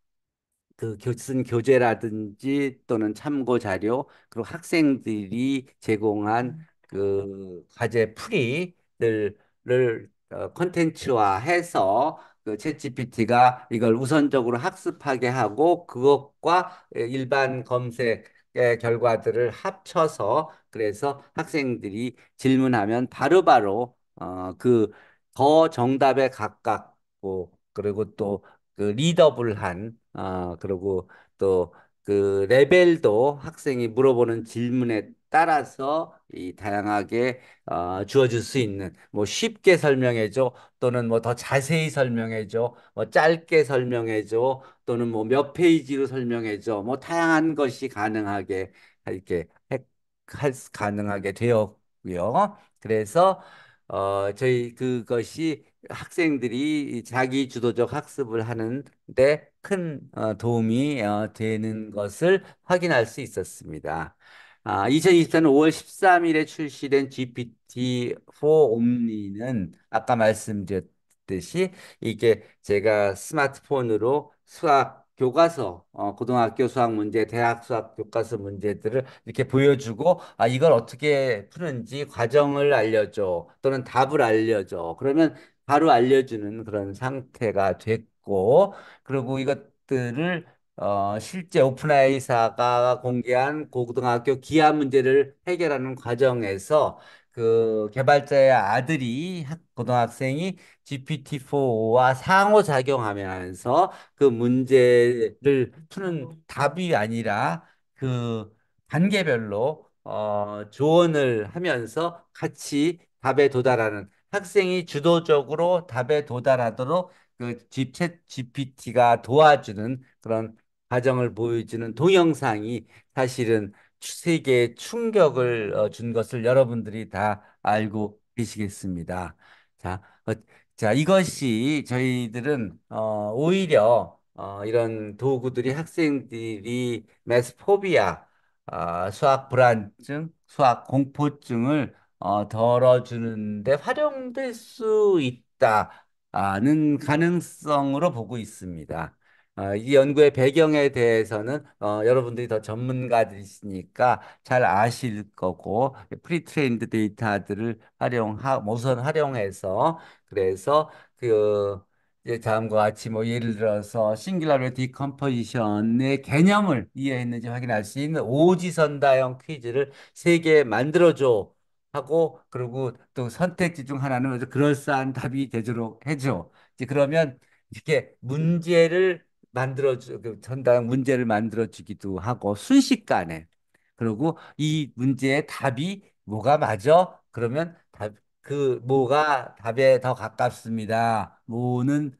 S1: 그 교, 쓴 교재라든지 또는 참고 자료 그리고 학생들이 제공한 그 과제 풀이들을 어, 콘텐츠화해서 그 챗GPT가 이걸 우선적으로 학습하게 하고 그것과 일반 검색의 결과들을 합쳐서 그래서 학생들이 질문하면 바로바로 어, 그 더 정답에 가깝고 그리고 또 그 리더블한 아, 그리고 또 그 레벨도 학생이 물어보는 질문에 따라서 이 다양하게 어, 주어질 수 있는 뭐 쉽게 설명해줘 또는 뭐 더 자세히 설명해줘 뭐 짧게 설명해줘 또는 뭐 몇 페이지로 설명해줘 뭐 다양한 것이 가능하게 이렇게 해- 할 수- 가능하게 되었고요. 그래서 어 저희 그것이 학생들이 자기 주도적 학습을 하는데 큰 어, 도움이 어, 되는 것을 확인할 수 있었습니다. 아, 2024년 5월 13일에 출시된 GPT-4 옴니는 아까 말씀드렸듯이 이게 제가 스마트폰으로 수학 교과서, 어, 고등학교 수학 문제, 대학 수학 교과서 문제들을 이렇게 보여주고, 아, 이걸 어떻게 푸는지 과정을 알려줘. 또는 답을 알려줘. 그러면 바로 알려주는 그런 상태가 됐고, 그리고 이것들을 어, 실제 오픈AI사가 공개한 고등학교 기하 문제를 해결하는 과정에서 그 개발자의 아들이 학- 고등학생이 GPT-4와 상호작용하면서 그 문제를 푸는 답이 아니라 그 단계별로 어, 조언을 하면서 같이 답에 도달하는 학생이 주도적으로 답에 도달하도록 그챗 GPT가 도와주는 그런 과정을 보여주는 동영상이 사실은 세계에 충격을 어, 준 것을 여러분들이 다 알고 계시겠습니다. 자, 어, 자, 이것이 저희들은 어, 오히려 어, 이런 도구들이 학생들이 메스포비아, 아, 수학 불안증, 수학 공포증을 어, 덜어주는데 활용될 수 있다는 가능성으로 보고 있습니다. 어, 이 연구의 배경에 대해서는 어, 여러분들이 더 전문가들이시니까 잘 아실 거고 pretrained 데이터들을 활용하 우선 활용해서 그래서 그 이제 다음과 같이 뭐 예를 들어서 singularity decomposition의 개념을 이해했는지 확인할 수 있는 오지선다형 퀴즈를 세 개 만들어줘 하고 그리고 또 선택지 중 하나는 그럴싸한 답이 되도록 해줘. 이제 그러면 이렇게 문제를 만들어주, 그 전당 문제를 만들어주기도 하고 순식간에. 그리고 이 문제의 답이 뭐가 맞아? 그러면 답, 그 뭐가 답에 더 가깝습니다. 뭐는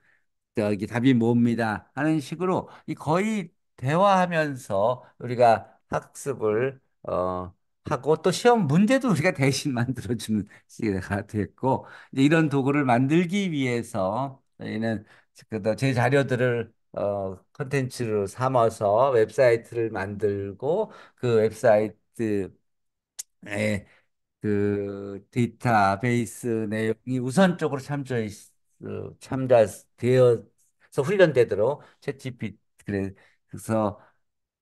S1: 저기 답이 뭡니다. 하는 식으로 이 거의 대화하면서 우리가 학습을 어 하고 또 시험 문제도 우리가 [laughs] 대신 만들어주는 시기가 됐고 이제 이런 도구를 만들기 위해서 저희는 그제 자료들을 어 컨텐츠로 삼아서 웹사이트를 만들고 그 웹사이트에 그 데이터베이스 내용이 우선적으로 참조해 어, 참조되어서 훈련되도록 챗GPT 그래- 그래서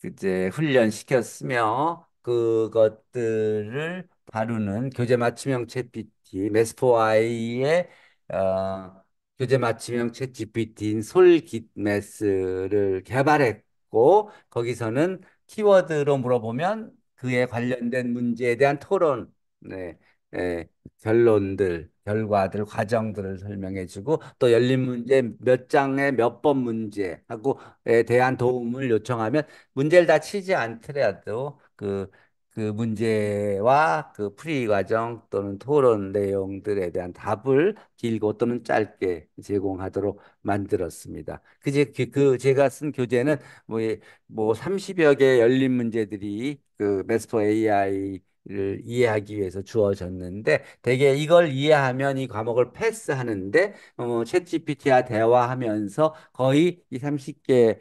S1: 이제 훈련시켰으며 그것들을 다루는 교재 맞춤형 챗 GPT, 메스포아이의 어, 교재 맞춤형 챗 GPT인 솔깃메스를 개발했고 거기서는 키워드로 물어보면 그에 관련된 문제에 대한 토론, 네, 예, 결론들, 결과들, 과정들을 설명해주고 또 열린 문제 몇 장에 몇번 문제하고에 대한 도움을 요청하면 문제를 다 치지 않더라도 그, 그 문제와 그 풀이 과정 또는 토론 내용들에 대한 답을 길고 또는 짧게 제공하도록 만들었습니다. 그제 그, 그 제가 쓴 교재는 뭐, 예, 뭐 30여 개 열린 문제들이 그 메스터 AI를 이해하기 위해서 주어졌는데 대개 이걸 이해하면 이 과목을 패스하는데 어, 챗GPT와 대화하면서 거의 이 30개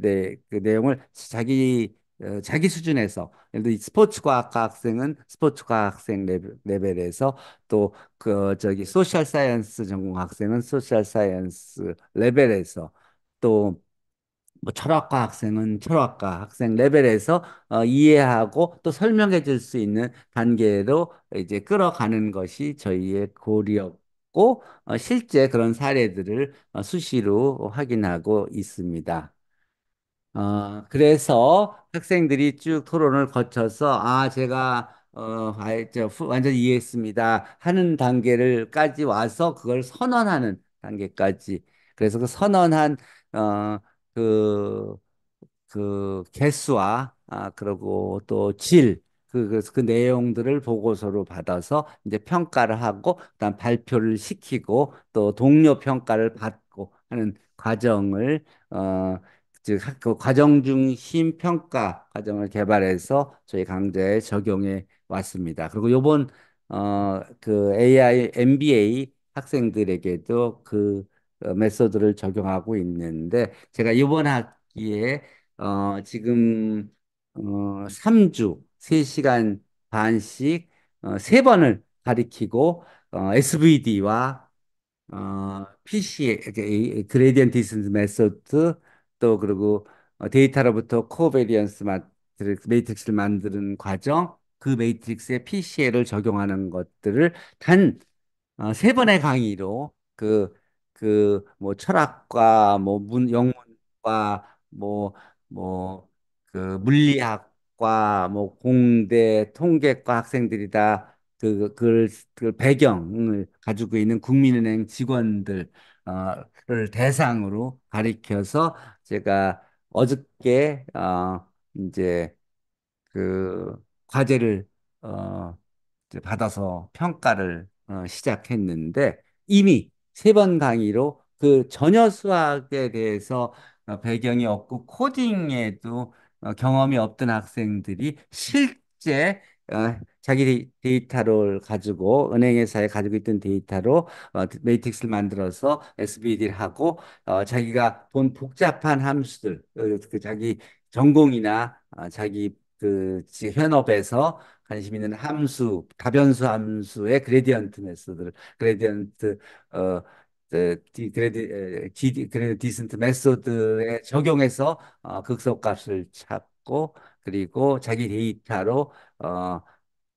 S1: 네, 그 내용을 자기 어, 자기 수준에서 예를 들어 이 스포츠과학과 학생은 스포츠과 학생 레벨, 레벨 에서 또 그 저기 social science 전공 학생은 social science 레벨에서 또 뭐 철학과 학생은 철학과 학생 레벨에서 어, 이해하고 또 설명해 줄 수 있는 단계로 이제 끌어가는 것이 저희의 고리였고 어, 실제 그런 사례들을 어, 수시로 확인하고 있습니다. 어, 그래서 학생들이 쭉 토론을 거쳐서, 아, 제가, 어, 아, 저, 후- 완전히 이해했습니다. 하는 단계를까지 와서 그걸 선언하는 단계까지. 그래서 그 선언한, 어, 그, 그 개수와 아 그리고 또 질, 그, 그, 그 내용들을 보고서로 받아서 이제 평가를 하고 그다음 발표를 시키고 또 동료 평가를 받고 하는 과정을 어, 즉 그 과정 중심 평가 과정을 개발해서 저희 강좌에 적용해 왔습니다. 그리고 요번 어, 그 AI MBA 학생들에게도 그 어, method를 적용하고 있는데 제가 이번 학기에 어, 지금, 어, 3주, 3시간 반씩, 어, 3번을 가리키고, 어, SVD와, 어, PC, gradient descent method, 또, 그리고, 어, 데이터로부터 covariance matrix, matrix를 만드는 과정, 그 matrix에 PCA를 적용하는 것들을 단 어, 세 번의 강의로 그, 그, 뭐, 철학과, 뭐, 문, 영문과, 뭐, 뭐, 그, 물리학과, 뭐, 공대, 통계과 학생들이 다 그, 그, 그 배경을 가지고 있는 국민은행 직원들, 어, 를 대상으로 가리켜서 제가 어저께, 어, 이제 그 과제를, 어, 이제 받아서 평가를 어, 시작했는데 이미 세 번 강의로 그 전혀 수학에 대해서 어, 배경이 없고 코딩에도 어, 경험이 없던 학생들이 실제 어, 자기 데이- 데이터를 가지고 은행회사에 가지고 있던 데이터로 어, matrix를 만들어서 SVD를 하고 어, 자기가 본 복잡한 함수들 어, 그 자기 전공이나 어, 자기 그 지- 현업에서 관심 있는 함수, 다변수 함수의 gradient method를 gradient 어 그, 디, 그레디 에, GD 그레디언트 디센트 메소드에 적용해서 어, 극소값을 찾고 그리고 자기 데이터로 어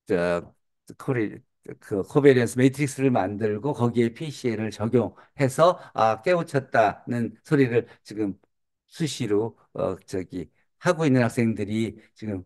S1: 저 코리 그 covariance matrix를 만들고 거기에 PCA를 적용해서 아 깨우쳤다는 소리를 지금 수시로 어 저기 하고 있는 학생들이 지금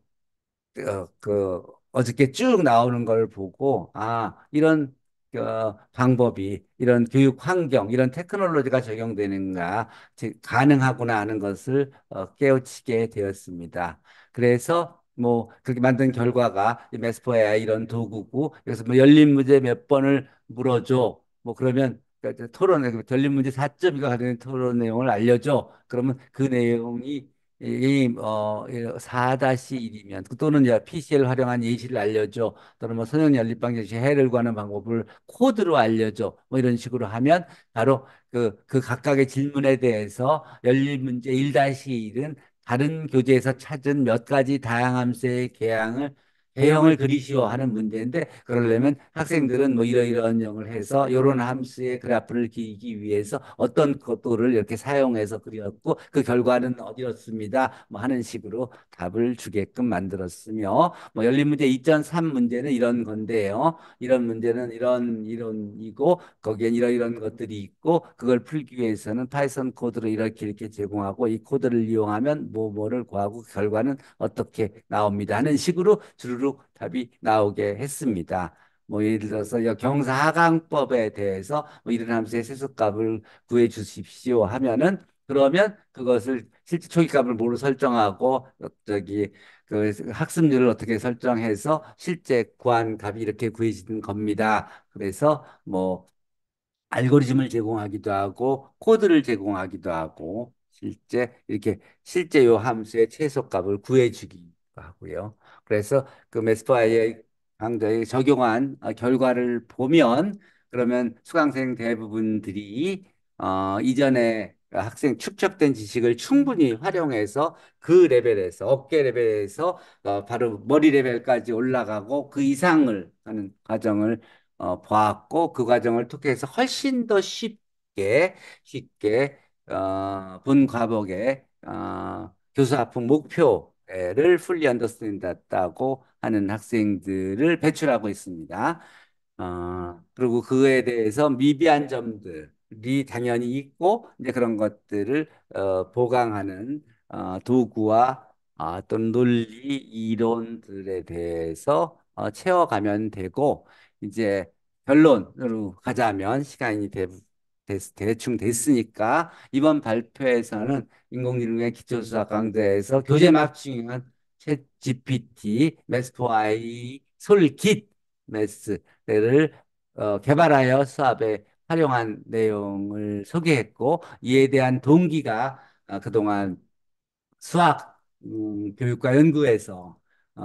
S1: 어, 그 어저께 쭉 나오는 걸 보고 아 이런 어, 방법이 이런 교육 환경 이런 테크놀로지가 적용되는가 즉, 가능하구나 하는 것을 어, 깨우치게 되었습니다. 그래서 뭐 그렇게 만든 결과가 이 메스포야 이런 도구고 그래서 뭐 열린 문제 몇 번을 물어줘. 뭐 그러면 그 토론 열린 문제 4점이가 가는 토론 내용을 알려줘. 그러면 그 내용이 이, 어, 4-1이면 또는 이제 PCL 활용한 예시를 알려줘. 또는 뭐 선형 연립방 정시 해를 구하는 방법을 코드로 알려줘. 뭐 이런 식으로 하면 바로 그, 그 각각의 질문에 대해서 열린 문제 1-1은 다른 교재에서 찾은 몇 가지 다양함수의 계양을 개형을 그리시오 하는 문제인데 그러려면 학생들은 뭐 이러이러한 영을 해서 이런 함수의 그래프를 그리기 위해서 어떤 것도를 이렇게 사용해서 그렸고 그 결과는 어디였습니다. 뭐 하는 식으로 답을 주게끔 만들었으며 뭐 열린 문제 2.3 문제는 이런 건데요. 이런 문제는 이런 이론이고 거기엔 이러이런 것들이 있고 그걸 풀기 위해서는 Python 코드를 이렇게 이렇게 제공하고 이 코드를 이용하면 뭐 뭐를 구하고 결과는 어떻게 나옵니다 하는 식으로 주 르륵 답이 나오게 했습니다. 뭐 예를 들어서 경사하강법에 대해서 뭐 이런 함수의 최소값을 구해 주십시오 하면은 그러면 그것을 실제 초기값을 뭐로 설정하고 어, 저기 그 학습률을 어떻게 설정해서 실제 구한 값이 이렇게 구해지는 겁니다. 그래서 뭐 알고리즘을 제공하기도 하고 코드를 제공하기도 하고 실제 이렇게 실제 요 함수의 최소값을 구해주기도 하고요. 그래서 그 메스파이의 강좌에 적용한 어, 결과를 보면 그러면 수강생 대부분들이 어, 이전에 학생 축적된 지식을 충분히 활용해서 그 레벨에서 어깨 레벨에서 어, 바로 머리 레벨까지 올라가고 그 이상을 하는 과정을 어, 보았고 그 과정을 통해서 훨씬 더 쉽게 쉽게 어, 본 과목의 어, 교수 학부 목표 를 fully understand다고 하는 학생들을 배출하고 있습니다. 어, 그리고 그에 대해서 미비한 점들이 당연히 있고 이제 그런 것들을 어, 보강하는 어, 도구와 어, 또는 논리 이론들에 대해서 어, 채워가면 되고 이제 결론으로 가자면 시간이 대, 됐, 대충 됐으니까 이번 발표에서는 인공지능의 기초수학 강좌에서 교재 맞춤형 챗 GPT, 메스포아이, 솔깃, 메스를 어, 개발하여 수업에 활용한 내용을 소개했고 이에 대한 동기가 어, 그동안 수학 음, 교육과 연구에서 어,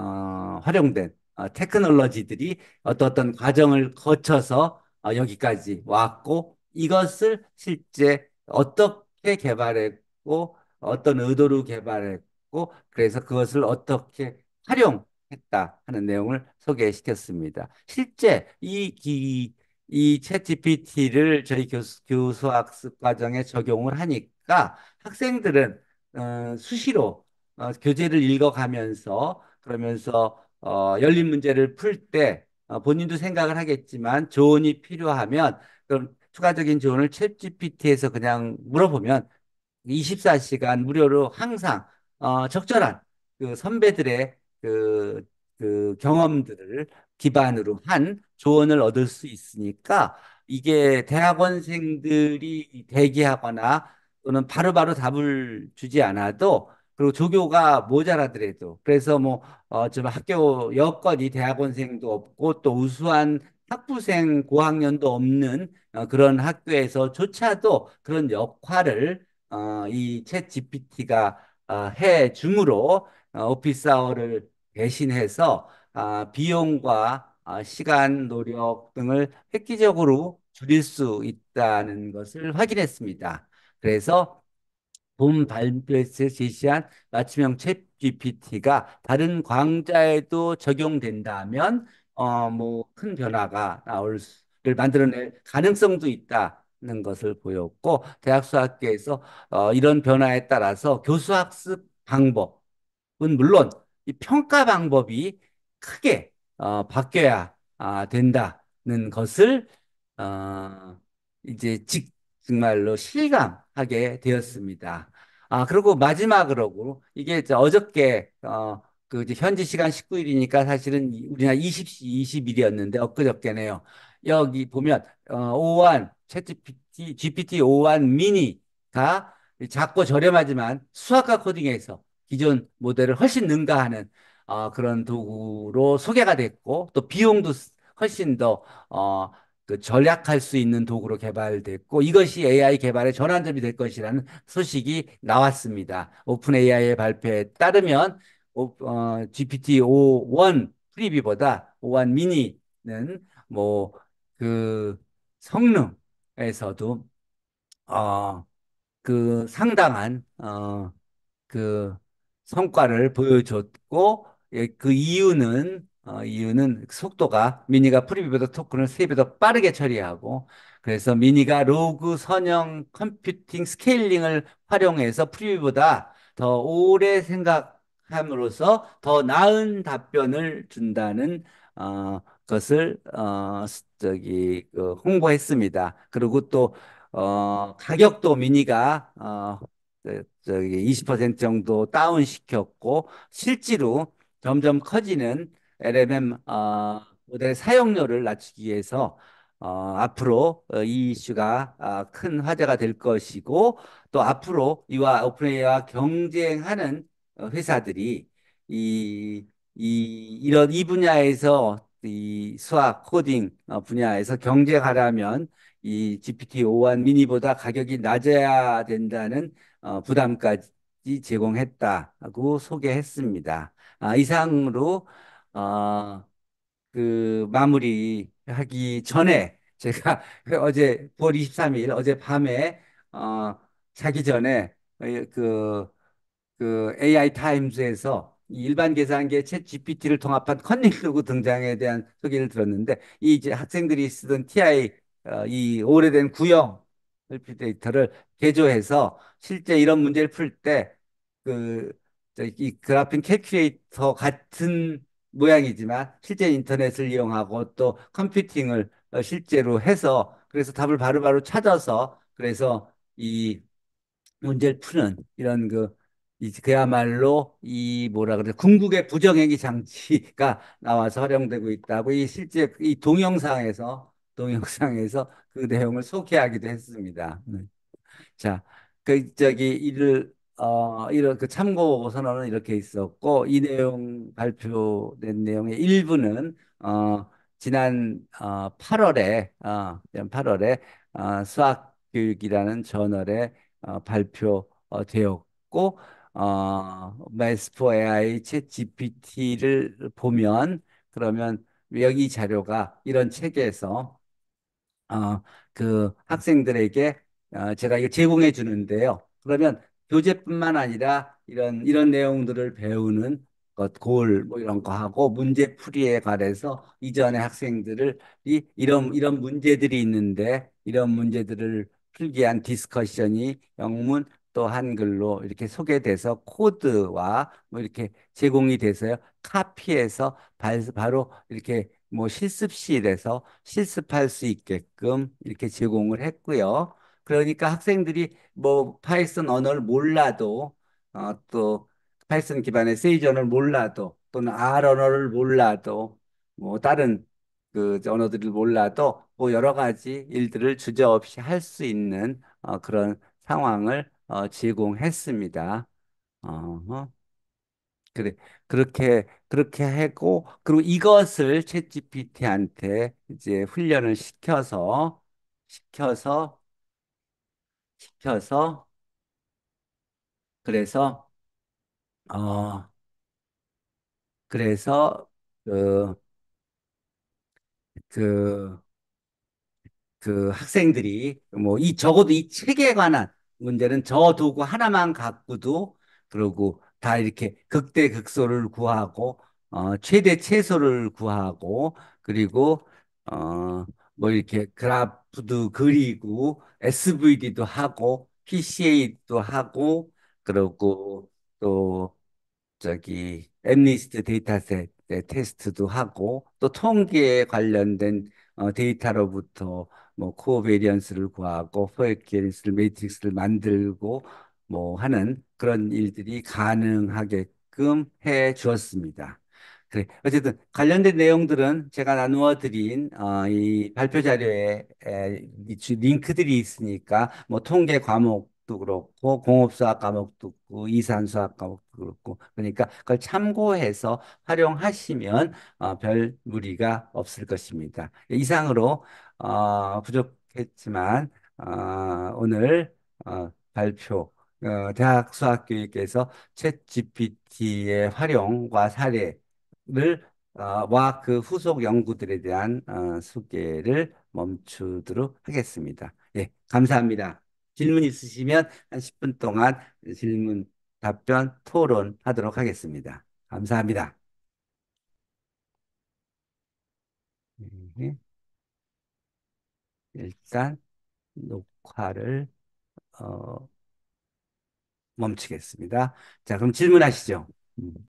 S1: 활용된 어, 테크놀로지들이 어떤 어떤 과정을 거쳐서 어, 여기까지 왔고 이것을 실제 어떻게 개발했고 어떤 의도로 개발했고 그래서 그것을 어떻게 활용했다 하는 내용을 소개시켰습니다. 실제 이, 이, 이 챗GPT를 저희 교수, 교수학습 과정에 적용을 하니까 학생들은 어, 수시로 어, 교재를 읽어가면서 그러면서 어, 열린 문제를 풀때 어, 본인도 생각을 하겠지만 조언이 필요하면 그럼 추가적인 조언을 챗GPT에서 그냥 물어보면 24시간 무료로 항상 어, 적절한 그 선배들의 그, 그 경험들을 기반으로 한 조언을 얻을 수 있으니까 이게 대학원생들이 대기하거나 또는 바로바로 답을 주지 않아도 그리고 조교가 모자라더라도 그래서 뭐어좀 학교 여건이 대학원생도 없고 또 우수한 학부생 고학년도 없는 어, 그런 학교에서조차도 그런 역할을 어, 이챗 GPT가 어, 해 주므로 어, 오피스 아워를 대신해서 아, 비용과 아, 시간, 노력 등을 획기적으로 줄일 수 있다는 것을 확인했습니다. 그래서 본 발표에서 제시한 맞춤형 챗 GPT가 다른 광자에도 적용된다면 어 뭐 큰 변화가 나올 수를 만들어낼 가능성도 있다는 것을 보였고 대학 수학계에서 어 이런 변화에 따라서 교수 학습 방법은 물론 이 평가 방법이 크게 어 바뀌어야 아, 된다는 것을 어 이제 직 정말로 실감하게 되었습니다. 아, 그리고 마지막으로 이게 이제 어저께 어, 그 이제 현지 시간 19일이니까 사실은 우리나라 20시 20일이었는데 엊그저께네요. 여기 보면 어, O1 챗GPT GPT O1 미니가 작고 저렴하지만 수학과 코딩에서 기존 모델을 훨씬 능가하는 어, 그런 도구로 소개가 됐고 또 비용도 훨씬 더 어, 그 전략할 수 있는 도구로 개발됐고 이것이 AI 개발의 전환점이 될 것이라는 소식이 나왔습니다. 오픈 AI의 발표에 따르면 어, GPT-5.1 프리뷰보다 5.1 미니는 뭐 그 성능에서도 어, 그 상당한 어, 그 성과를 보여줬고 예, 그 이유는 어, 이유는 속도가 mini가 preview보다 토큰을 3배 더 빠르게 처리하고 그래서 mini가 로그 선형 computing scaling을 활용해서 preview보다 더 오래 생각 함으로써 더 나은 답변을 준다는 어, 것을 어, 스- 저기 그 홍보했습니다. 그리고 또 어, 가격도 mini가 어, 그, 저기 20% 정도 다운 시켰고 실제로 점점 커지는 LMM 어, 모델 사용료를 낮추기 위해서 어, 앞으로 어, 이 이슈가 아, 큰 화제가 될 것이고 또 앞으로 이와 오픈AI와 경쟁하는 어, 회사들이 이, 이 이런 이 분야에서 이 수학 코딩 어, 분야에서 경쟁하려면 이 GPT-5 미니보다 가격이 낮아야 된다는 어, 부담까지 제공했다고 소개했습니다. 아, 이상으로 어, 그 마무리하기 전에 제가 [laughs] 어제 9월 23일 어제 밤에 어, 자기 전에 그, 그 AI 타임즈에서 이 일반 계산기에 챗 GPT를 통합한 커닝루그 등장에 대한 소개를 들었는데 이 이제 학생들이 쓰던 TI 어, 이 오래된 구형 LP 데이터를 개조해서 실제 이런 문제를 풀 때그이 graphing calculator 같은 모양이지만 실제 인터넷을 이용하고 또 computing을 어, 실제로 해서 그래서 답을 바로 바로 찾아서 그래서 이 문제를 푸는 이런 그 이- 그야말로 이 뭐라 그래 궁극의 부정행위 장치가 [laughs] 나와서 활용되고 있다고 이 실제 이 동영상에서 동영상에서 그 내용을 소개하기도 했습니다. 네. 자, 그 저기 이를 어 이런 그 참고 선언은 이렇게 있었고 이 내용 발표된 내용의 일부는 어 지난 어 8월에 어 8월에 어 수학 교육이라는 저널에 어, 발표되었고 어 메스포 AI 챗 GPT를 보면 그러면 여기 자료가 이런 책에서 어, 그 학생들에게 어, 제가 이거 제공해 주는데요. 그러면 교재뿐만 아니라 이런 이런 내용들을 배우는 것, 골, 뭐 이런 거 하고 문제 풀이에 관해서 이전에 학생들을 이 이런 이런 문제들이 있는데 이런 문제들을 풀기 위한 discussion이 영문 또 한글로 이렇게 소개돼서 코드와 뭐 이렇게 제공이 돼서요. 카피해서 발- 바로 이렇게 뭐 실습실에서 실습할 수 있게끔 이렇게 제공을 했고요. 그러니까 학생들이 뭐 Python 언어를 몰라도 어, 또 Python 기반의 언어를 몰라도 또는 R 언어를 몰라도 뭐 다른 그 언어들을 몰라도 뭐 여러 가지 일들을 주저없이 할 수 있는 어, 그런 상황을 어, 제공했습니다. 어, 그래. 그렇게, 그렇게 하고, 그리고 이것을 챗GPT한테 이제 훈련을 시켜서, 시켜서, 시켜서, 그래서, 어, 그래서, 그, 그, 그 학생들이 뭐 이 적어도 이 책에 관한 문제는 저 도구 하나만 갖고도 그러고 다 이렇게 극대 극소를 구하고 어 최대 최소를 구하고 그리고 어 뭐 이렇게 그래프도 그리고 SVD도 하고 PCA도 하고 그러고 또 저기 MNIST dataset 테스트도 하고 또 통계에 관련된 어, 데이터로부터 뭐 covariance를 구하고 포에케리스를 매트릭스를 만들고 뭐 하는 그런 일들이 가능하게끔 해 주었습니다. 그래. 어쨌든 관련된 내용들은 제가 나누어 드린 어, 이 발표 자료에 에, 링크들이 있으니까 뭐 통계 과목도 그렇고 공업수학 과목도 그렇고 이산수학 과목도 그렇고 그러니까 그걸 참고해서 활용하시면 어, 별 무리가 없을 것입니다. 이상으로 어, 부족했지만 어, 오늘 어, 발표 어, 대학 수학교육에서 챗 GPT의 활용과 사례 를 어, 와그 후속 연구들에 대한 어, 소개를 멈추도록 하겠습니다. 예, 감사합니다. 질문 있으시면 한 10분 동안 질문, 답변, 토론 하도록 하겠습니다. 감사합니다. 네. 일단 녹화를 어, 멈추겠습니다. 자, 그럼 질문하시죠. 음.